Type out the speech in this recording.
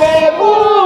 testemunho.